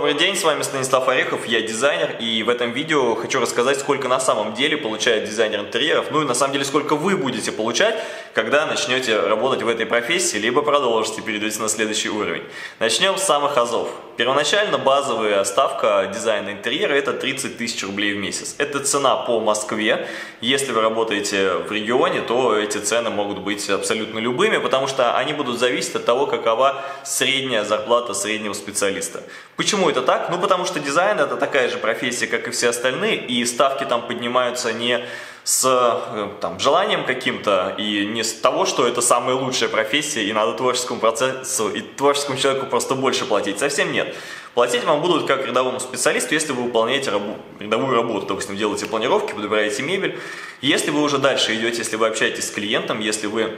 Добрый день, с вами Станислав Орехов, я дизайнер, и в этом видео хочу рассказать, сколько на самом деле получает дизайнер интерьеров, ну и на самом деле, сколько вы будете получать, когда начнете работать в этой профессии, либо продолжите, перейдете на следующий уровень. Начнем с самых азов. Первоначально базовая ставка дизайна интерьера это 30 тысяч рублей в месяц. Это цена по Москве. Если вы работаете в регионе, то эти цены могут быть абсолютно любыми, потому что они будут зависеть от того, какова средняя зарплата среднего специалиста. Почему Это так? Ну, потому что дизайн это такая же профессия, как и все остальные, и ставки там поднимаются не с э, там, желанием каким-то и не с того, что это самая лучшая профессия и надо творческому процессу и творческому человеку просто больше платить. Совсем нет. Платить вам будут как рядовому специалисту, если вы выполняете рабу, рядовую работу, допустим, делаете планировки, подбираете мебель. Если вы уже дальше идете, если вы общаетесь с клиентом, если вы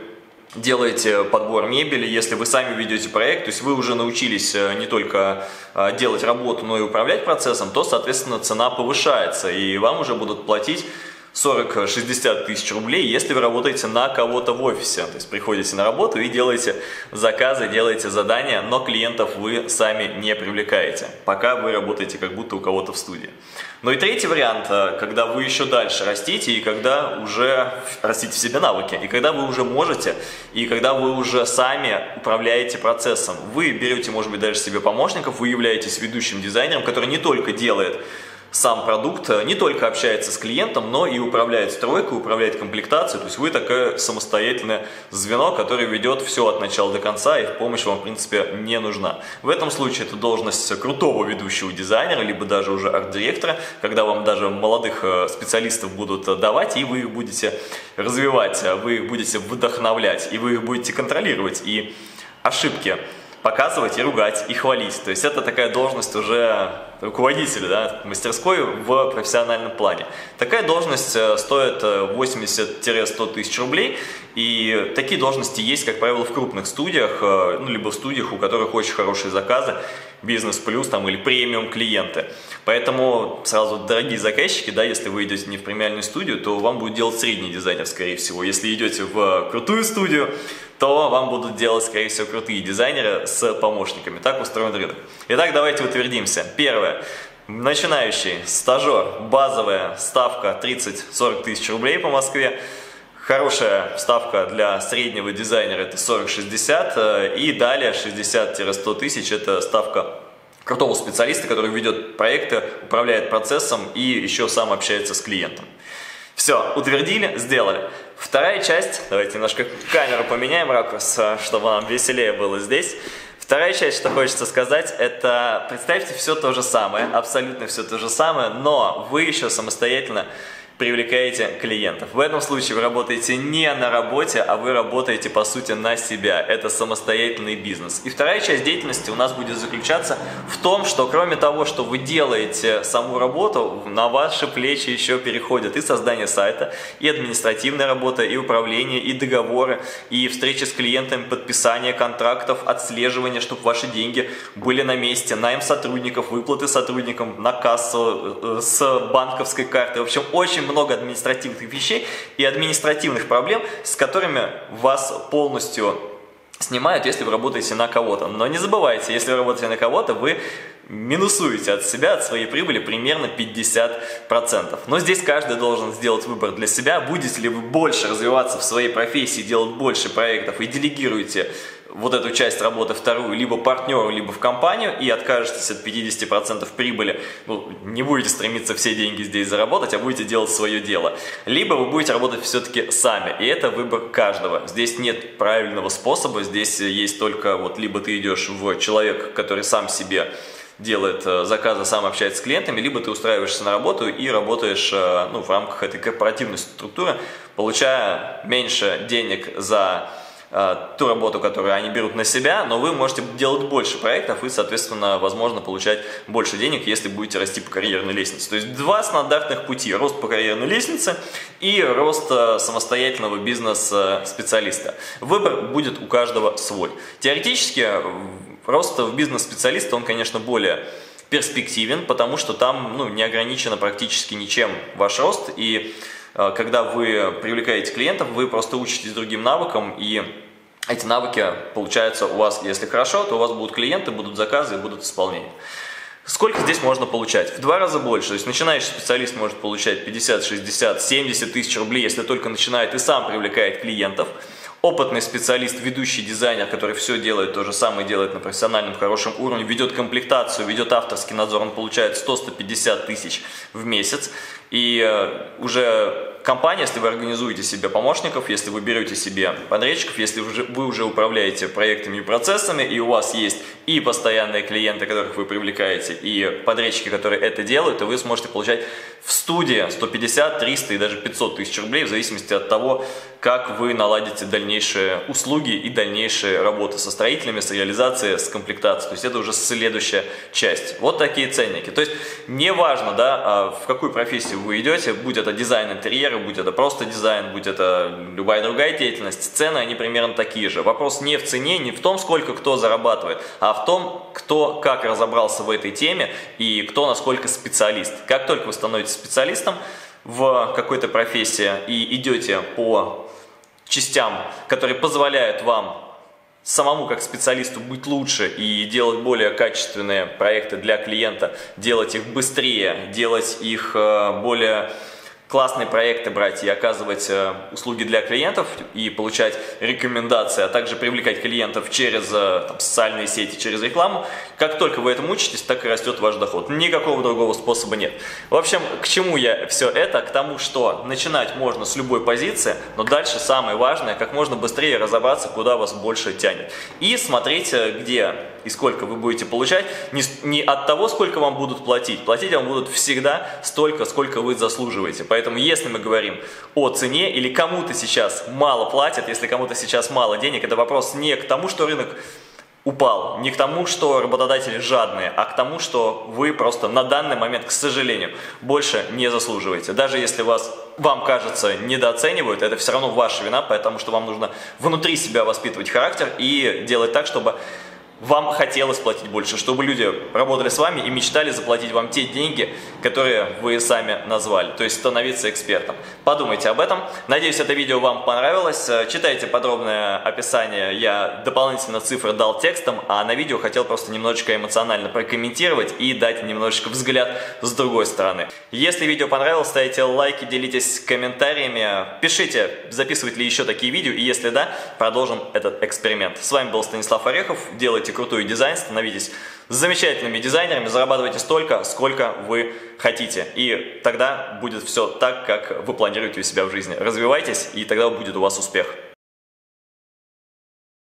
делаете подбор мебели, если вы сами ведете проект, то есть вы уже научились э, не только э, делать работу, но и управлять процессом, то, соответственно, цена повышается, и вам уже будут платить 40-60 тысяч рублей, если вы работаете на кого-то в офисе. То есть приходите на работу и делаете заказы, делаете задания, но клиентов вы сами не привлекаете, пока вы работаете как будто у кого-то в студии. Ну и третий вариант, э, когда вы еще дальше растите и когда уже растите в себе навыки, и когда вы уже можете, и когда вы уже сами управляете процессом. Вы берете, может быть, даже себе помощников, вы являетесь ведущим дизайнером, который не только делает сам продукт э, не только общается с клиентом, но и управляет стройкой, управляет комплектацией. То есть вы такое самостоятельное звено, которое ведет все от начала до конца, и помощь вам, в принципе, не нужна. В этом случае это должность крутого ведущего дизайнера, либо даже уже арт-директора, когда вам даже молодых э, специалистов будут давать, и вы их будете развивать, вы их будете вдохновлять, и вы их будете контролировать. И ошибки показывать и ругать, и хвалить. То есть это такая должность уже руководителя да, мастерской в профессиональном плане. Такая должность э, стоит 80-100 э, тысяч рублей, и такие должности есть, как правило, в крупных студиях, э, ну, либо в студиях, у которых очень хорошие заказы, бизнес плюс там, или премиум клиенты. Поэтому сразу, дорогие заказчики, да, если вы идете не в премиальную студию, то вам будет делать средний дизайнер, скорее всего. Если идете в крутую студию, то вам будут делать, скорее всего, крутые дизайнеры с помощниками. Так устроен рынок. Итак, давайте утвердимся. Первое. Начинающий, стажер, базовая ставка 30-40 тысяч рублей по Москве. Хорошая ставка для среднего дизайнера это 40-60 э, и далее 60-100 тысяч это ставка крутого специалиста, который ведет проекты, управляет процессом и еще сам общается с клиентом. Все, утвердили, сделали. Вторая часть, давайте немножко камеру поменяем, ракурс, чтобы нам веселее было здесь. Вторая часть, что хочется сказать, это представьте все то же самое, абсолютно все то же самое, но вы еще самостоятельно привлекаете клиентов. В этом случае вы работаете не на работе, а вы работаете по сути на себя. Это самостоятельный бизнес. И вторая часть деятельности у нас будет заключаться в том, что кроме того, что вы делаете саму работу, на ваши плечи еще переходят и создание сайта, и административная работа, и управление, и договоры, и встречи с клиентами, подписание контрактов, отслеживание, чтобы ваши деньги были на месте, найм сотрудников, выплаты сотрудникам на кассу э, с банковской карты. В общем, очень много административных вещей и административных проблем, с которыми вас полностью снимают, если вы работаете на кого-то. Но не забывайте, если вы работаете на кого-то, вы минусуете от себя, от своей прибыли примерно 50%. Но здесь каждый должен сделать выбор для себя, будете ли вы больше развиваться в своей профессии, делать больше проектов и делегируете вот эту часть работы вторую либо партнеру, либо в компанию и откажетесь от 50% прибыли, ну, не будете стремиться все деньги здесь заработать, а будете делать свое дело. Либо вы будете работать все-таки сами, и это выбор каждого. Здесь нет правильного способа, здесь есть только вот либо ты идешь в человека, который сам себе делает э, заказы, сам общается с клиентами, либо ты устраиваешься на работу и работаешь э, ну, в рамках этой корпоративной структуры, получая меньше денег за ту работу, которую они берут на себя, но вы можете делать больше проектов и, соответственно, возможно, получать больше денег, если будете расти по карьерной лестнице. То есть два стандартных пути. Рост по карьерной лестнице и рост э, самостоятельного бизнес-специалиста. Выбор будет у каждого свой. Теоретически, рост в бизнес-специалиста, он, конечно, более перспективен, потому что там ну, не ограничено практически ничем ваш рост, и э, когда вы привлекаете клиентов, вы просто учитесь другим навыкам, и эти навыки получаются у вас, если хорошо, то у вас будут клиенты, будут заказы и будут исполнения. Сколько здесь можно получать? В два раза больше. То есть начинающий специалист может получать 50, 60, 70 тысяч рублей, если только начинает и сам привлекает клиентов. Опытный специалист, ведущий дизайнер, который все делает, то же самое делает на профессиональном хорошем уровне, ведет комплектацию, ведет авторский надзор, он получает 100-150 тысяч в месяц. И э, уже компания, если вы организуете себе помощников, если вы берете себе подрядчиков, если вы уже управляете проектами и процессами, и у вас есть и постоянные клиенты, которых вы привлекаете, и подрядчики, которые это делают, то вы сможете получать в студии 150, 300 и даже 500 тысяч рублей, в зависимости от того, как вы наладите дальнейшие услуги и дальнейшие работы со строителями, с реализацией, с комплектацией. То есть это уже следующая часть. Вот такие ценники. То есть не важно, да, а в какую профессию вы идете, будь это дизайн интерьера, будь это просто дизайн, будь это любая другая деятельность, цены они примерно такие же. Вопрос не в цене, не в том, сколько кто зарабатывает, а в том, кто как разобрался в этой теме и кто насколько специалист. Как только вы становитесь специалистом в какой-то профессии и идете по частям, которые позволяют вам самому как специалисту быть лучше и делать более качественные проекты для клиента, делать их быстрее, делать их э, более классные проекты брать и оказывать э, услуги для клиентов и получать рекомендации, а также привлекать клиентов через э, там, социальные сети, через рекламу, как только вы этому учитесь, так и растет ваш доход. Никакого другого способа нет. В общем, к чему я все это? К тому, что начинать можно с любой позиции, но дальше самое важное, как можно быстрее разобраться, куда вас больше тянет. И смотреть, э, где и сколько вы будете получать, не, не от того, сколько вам будут платить. Платить вам будут всегда столько, сколько вы заслуживаете. Поэтому, если мы говорим о цене или кому-то сейчас мало платят, если кому-то сейчас мало денег, это вопрос не к тому, что рынок упал. Не к тому, что работодатели жадные, а к тому, что вы просто на данный момент, к сожалению, больше не заслуживаете. Даже если вас, вам кажется, недооценивают, это все равно ваша вина, потому что вам нужно внутри себя воспитывать характер и делать так, чтобы вам хотелось платить больше, чтобы люди работали с вами и мечтали заплатить вам те деньги, которые вы сами назвали, то есть становиться экспертом. Подумайте об этом. Надеюсь, это видео вам понравилось. Читайте подробное описание, я дополнительно цифры дал текстом, а на видео хотел просто немножечко эмоционально прокомментировать и дать немножечко взгляд с другой стороны. Если видео понравилось, ставите лайки, делитесь комментариями, пишите, записывать ли еще такие видео, и если да, продолжим этот эксперимент. С вами был Станислав Орехов, делайте крутой дизайн, становитесь замечательными дизайнерами, зарабатывайте столько, сколько вы хотите. И тогда будет все так, как вы планируете у себя в жизни. Развивайтесь, и тогда будет у вас успех.